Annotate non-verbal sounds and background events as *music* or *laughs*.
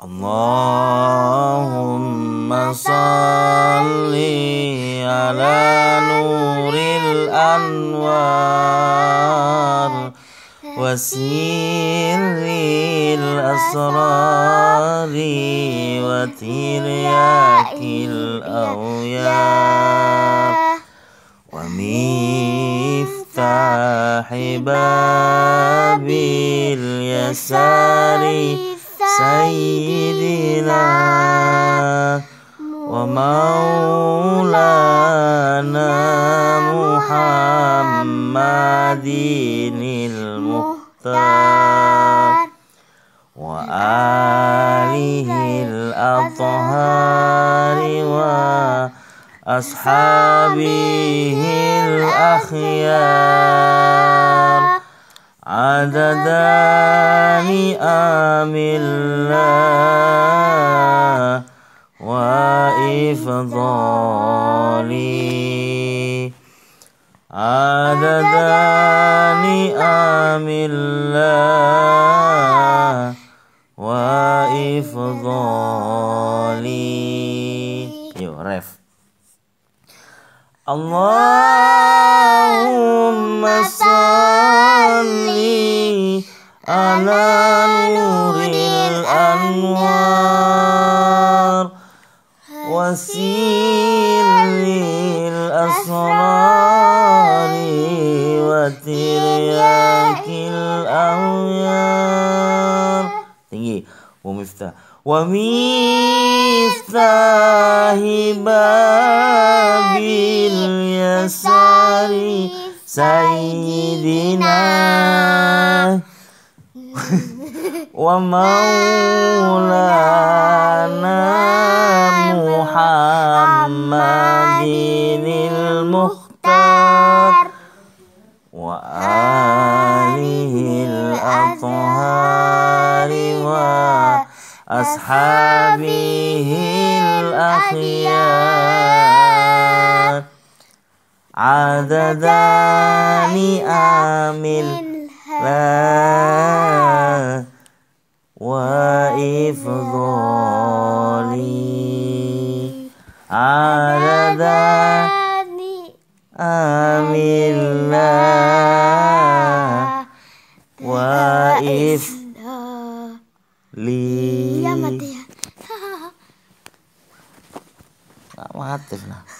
اللهم صل على نور الأنوار وسير الأسرار وترياك الأغيار ومفتاح باب اليسار سيدنا ومولانا محمد المختار وآله الأطهار وأصحابه الأخيار. عدد نعم الله وإفضاله عدد نعم الله وإفضاله يو رف اللهم صل على نور الأنوار وسير الأسرار وترياك الأغيار ومفتاح. ومفتاح باب اليسار سيدنا *laughs* ومولانا محمد المختار وآله الأطهار وأصحابه الأخيار. عدد نعم الله وإفضالي عدد نعم الله وإفضالي Iya mati ya. Nggak mati lah.